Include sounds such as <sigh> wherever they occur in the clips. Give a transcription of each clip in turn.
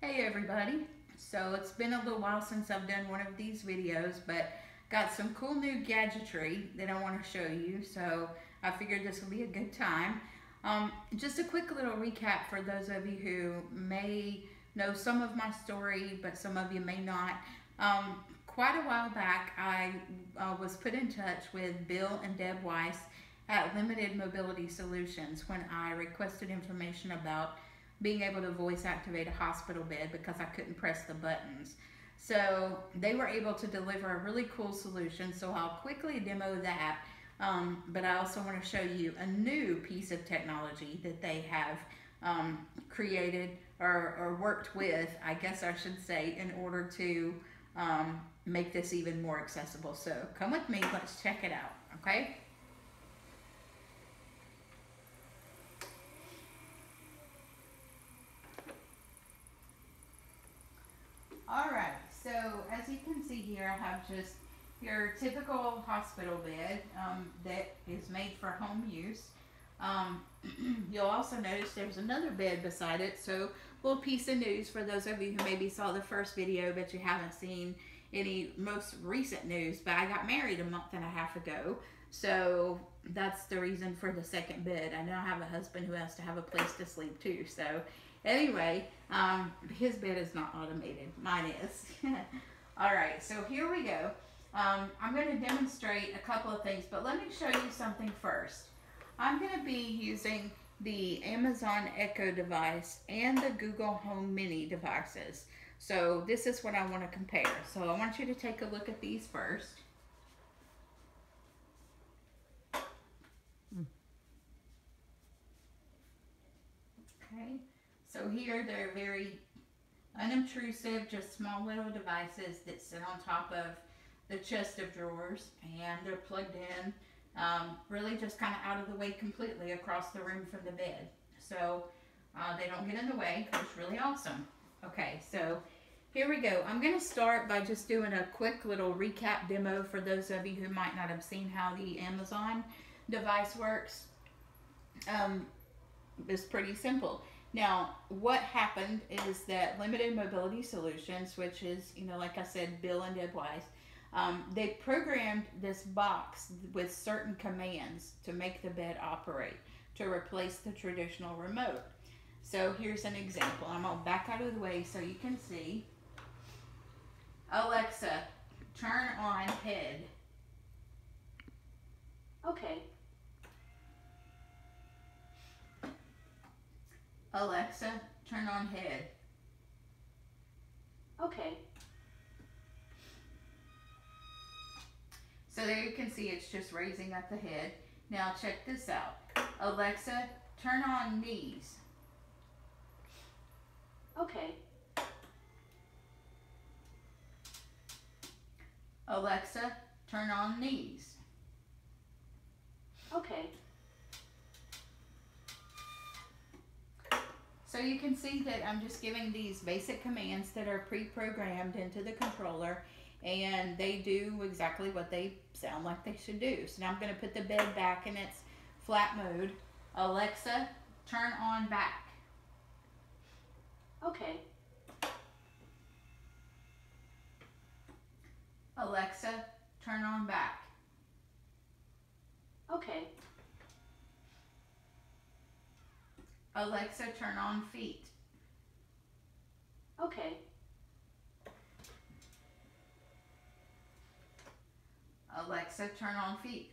Hey everybody. So it's been a little while since I've done one of these videos, but got some cool new gadgetry that I want to show you. So I figured this will be a good time. Um, just a quick little recap for those of you who may know some of my story, but some of you may not. Um, quite a while back, I uh, was put in touch with Bill and Deb Weis at Limited Mobility Solutions when I requested information about being able to voice activate a hospital bed because I couldn't press the buttons. So they were able to deliver a really cool solution. So I'll quickly demo that. Um, but I also want to show you a new piece of technology that they have um, created or, or, worked with, I guess I should say, in order to um, make this even more accessible. So come with me, let's check it out, okay? All right, so as you can see here, I have just your typical hospital bed um, that is made for home use. Um, <clears throat> you'll also notice there's another bed beside it, so little piece of news for those of you who maybe saw the first video but you haven't seen any most recent news, but I got married a month and a half ago, so that's the reason for the second bed. I now have a husband who has to have a place to sleep too, so Anyway, um, his bed is not automated. Mine is. <laughs> All right, so here we go. Um, I'm going to demonstrate a couple of things, but let me show you something first. I'm going to be using the Amazon Echo device and the Google Home Mini devices. So this is what I want to compare. So I want you to take a look at these first. Okay. So here they're very unobtrusive, just small little devices that sit on top of the chest of drawers and they're plugged in um, really just kind of out of the way completely across the room from the bed. So uh, they don't get in the way, it's really awesome. Okay, so here we go. I'm going to start by just doing a quick little recap demo for those of you who might not have seen how the Amazon device works. Um, it's pretty simple. Now, what happened is that Limited Mobility Solutions, which is, you know, like I said, Bill and Deb Weis, um, they programmed this box with certain commands to make the bed operate, to replace the traditional remote. So here's an example. I'm going to back out of the way so you can see. Alexa, turn on head. Okay. Alexa, turn on head. Okay. So there you can see it's just raising up the head. Now check this out. Alexa, turn on knees. Okay. Alexa, turn on knees. Okay. So you can see that I'm just giving these basic commands that are pre-programmed into the controller and they do exactly what they sound like they should do. So now I'm going to put the bed back in its flat mode. Alexa, turn on back. Okay. Alexa, turn on back. Okay. Alexa, turn on feet. Okay. Alexa, turn on feet.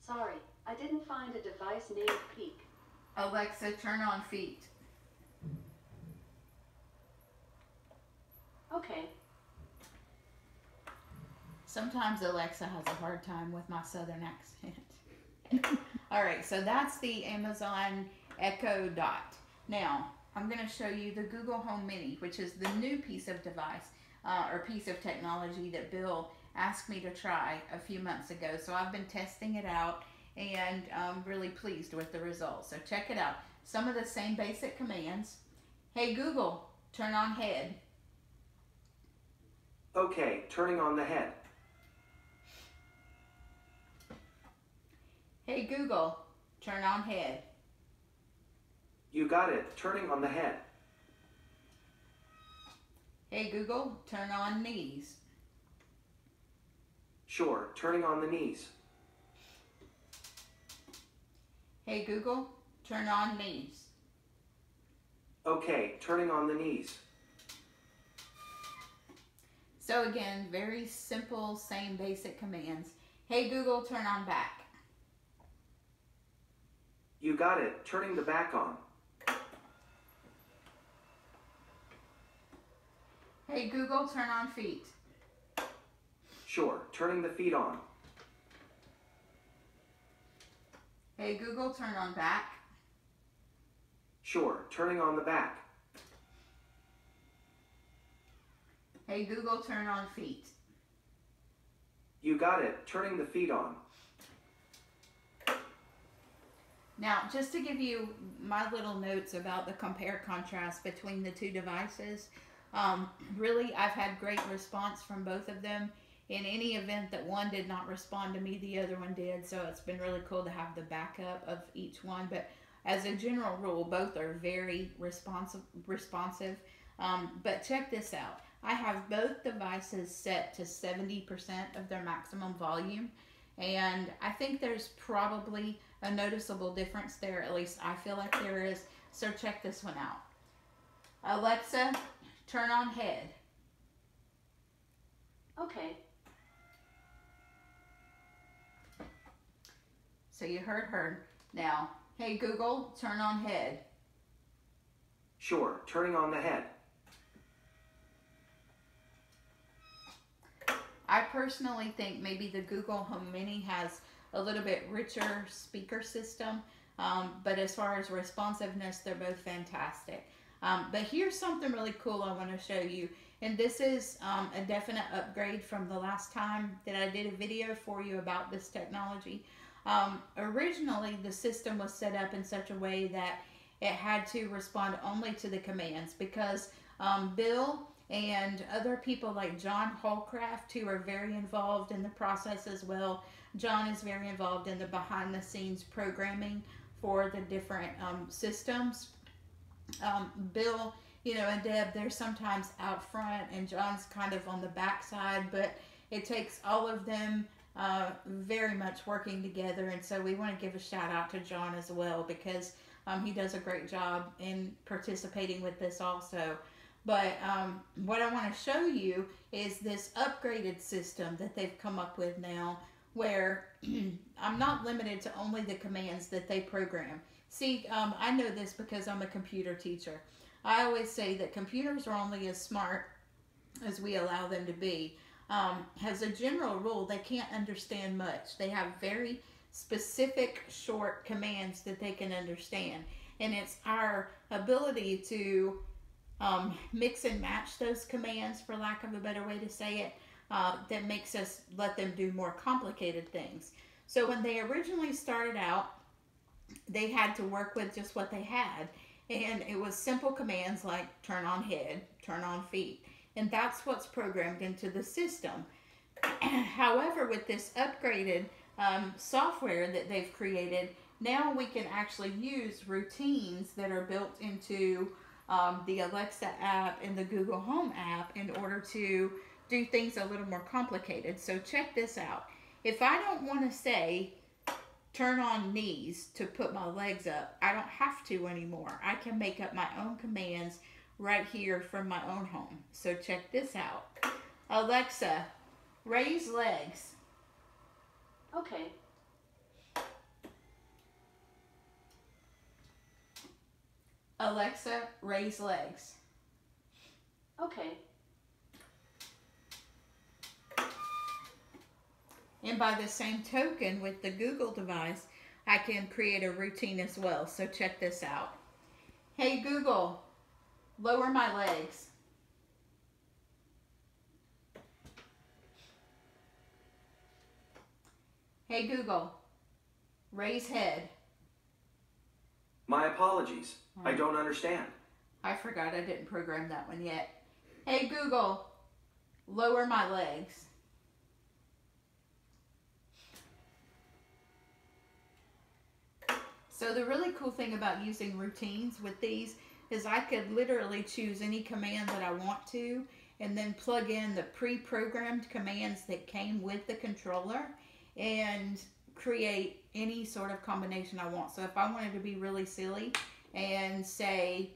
Sorry, I didn't find a device named Peak. Alexa, turn on feet. Okay. Sometimes Alexa has a hard time with my southern accent. <laughs> All right, so that's the Amazon Echo Dot. Now, I'm going to show you the Google Home Mini, which is the new piece of device uh, or piece of technology that Bill asked me to try a few months ago. So I've been testing it out and I'm really pleased with the results. So check it out. Some of the same basic commands. Hey Google, turn on head. Okay, turning on the head. Hey Google, turn on head. You got it. Turning on the head. Hey Google, turn on knees. Sure. Turning on the knees. Hey Google, turn on knees. Okay. Turning on the knees. So again, very simple, same basic commands. Hey Google, turn on back. You got it. Turning the back on. Hey Google, turn on feet. Sure. Turning the feet on. Hey Google, turn on back. Sure. Turning on the back. Hey Google, turn on feet. You got it. Turning the feet on. Now, just to give you my little notes about the compare contrast between the two devices, um, really, I've had great response from both of them. In any event that one did not respond to me, the other one did. So it's been really cool to have the backup of each one. But as a general rule, both are very responsive. Responsive. Um, but check this out. I have both devices set to 70% of their maximum volume. And I think there's probably a noticeable difference there. At least I feel like there is. So check this one out. Alexa, turn on head. Okay. So you heard her. Now, hey Google, turn on head. Sure. Turning on the head. I personally think maybe the Google Home Mini has a little bit richer speaker system, um, but as far as responsiveness, they're both fantastic. Um, but here's something really cool I want to show you, and this is um, a definite upgrade from the last time that I did a video for you about this technology. Um, originally, the system was set up in such a way that it had to respond only to the commands because um, Bill and other people like John Hollcraft, who are very involved in the process as well. John is very involved in the behind the scenes programming for the different um, systems. Um, Bill, you know, and Deb, they're sometimes out front, and John's kind of on the back side, but it takes all of them uh, very much working together. And so we want to give a shout out to John as well because um, he does a great job in participating with this also. But um, what I want to show you is this upgraded system that they've come up with now where <clears throat> I'm not limited to only the commands that they program. See, um, I know this because I'm a computer teacher. I always say that computers are only as smart as we allow them to be. Um, as a general rule, they can't understand much. They have very specific, short commands that they can understand. And it's our ability to um, mix and match those commands, for lack of a better way to say it, uh, that makes us let them do more complicated things. So when they originally started out, they had to work with just what they had. And it was simple commands like turn on head, turn on feet. And that's what's programmed into the system. <clears throat> However, with this upgraded um, software that they've created, now we can actually use routines that are built into um, the Alexa app and the Google Home app in order to do things a little more complicated. So check this out. If I don't want to say turn on knees to put my legs up, I don't have to anymore. I can make up my own commands right here from my own home. So check this out. Alexa, raise legs. Okay. Alexa, raise legs. Okay. And by the same token, with the Google device, I can create a routine as well. So check this out. Hey Google, lower my legs. Hey Google, raise head. My apologies. I hmm. don't understand. I forgot I didn't program that one yet. Hey Google, lower my legs. So the really cool thing about using routines with these is I could literally choose any command that I want to and then plug in the pre-programmed commands that came with the controller and create any sort of combination I want. So if I wanted to be really silly and say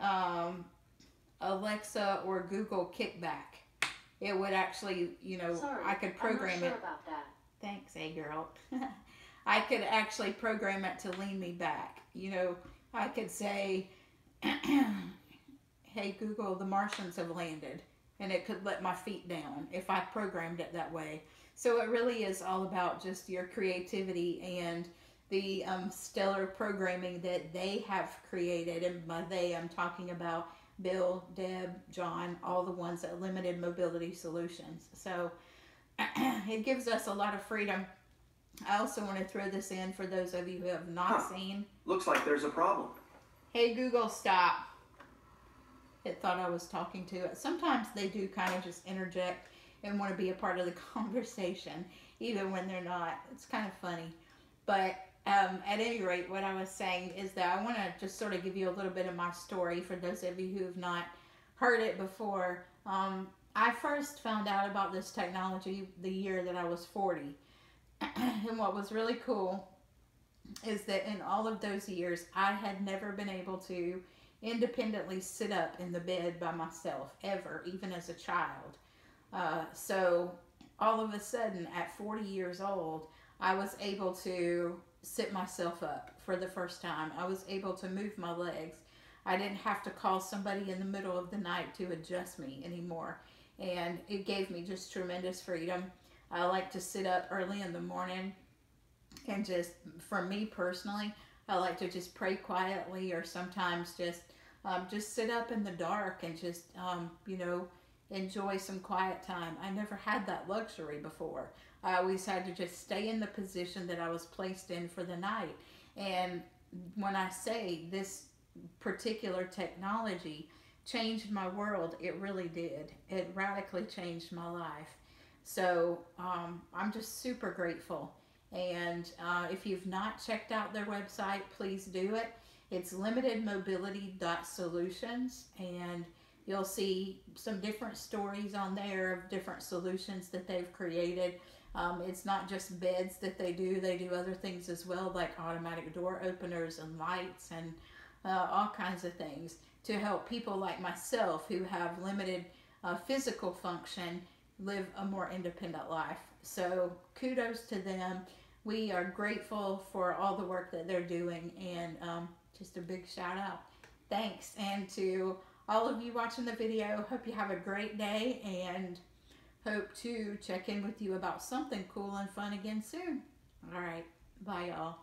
um, Alexa or Google kickback, it would actually, you know, Sorry, I could program sure it. about that. Thanks, a girl. <laughs> I could actually program it to lean me back. You know, I could say, <clears throat> "Hey Google, the Martians have landed," and it could let my feet down if I programmed it that way. So it really is all about just your creativity and the um, stellar programming that they have created. And by they, I'm talking about Bill, Deb, John, all the ones at Limited Mobility Solutions. So <clears throat> it gives us a lot of freedom. I also want to throw this in for those of you who have not Huh. seen. Looks like there's a problem. Hey Google, stop. It thought I was talking to it. Sometimes they do kind of just interject and want to be a part of the <laughs> conversation, even when they're not. It's kind of funny. But um, at any rate, what I was saying is that I want to just sort of give you a little bit of my story for those of you who have not heard it before. Um, I first found out about this technology the year that I was 40. <clears throat> and what was really cool is that in all of those years, I had never been able to independently sit up in the bed by myself, ever, even as a child. Uh, so all of a sudden, at 40 years old, I was able to sit myself up for the first time. I was able to move my legs. I didn't have to call somebody in the middle of the night to adjust me anymore. And it gave me just tremendous freedom. I like to sit up early in the morning and just, for me personally, I like to just pray quietly or sometimes just um, just sit up in the dark and just um, you know enjoy some quiet time. I never had that luxury before. I always had to just stay in the position that I was placed in for the night. And when I say this particular technology changed my world, it really did. It radically changed my life. So um, I'm just super grateful. And uh, if you've not checked out their website, please do it. It's limitedmobility.solutions, and you'll see some different stories on there of different solutions that they've created. Um, it's not just beds that they do, they do other things as well, like automatic door openers and lights and uh, all kinds of things to help people like myself who have limited uh, physical function live a more independent life. So kudos to them. We are grateful for all the work that they're doing and um, just a big shout out. Thanks. And to all of you watching the video, hope you have a great day and hope to check in with you about something cool and fun again soon. All right. Bye, y'all.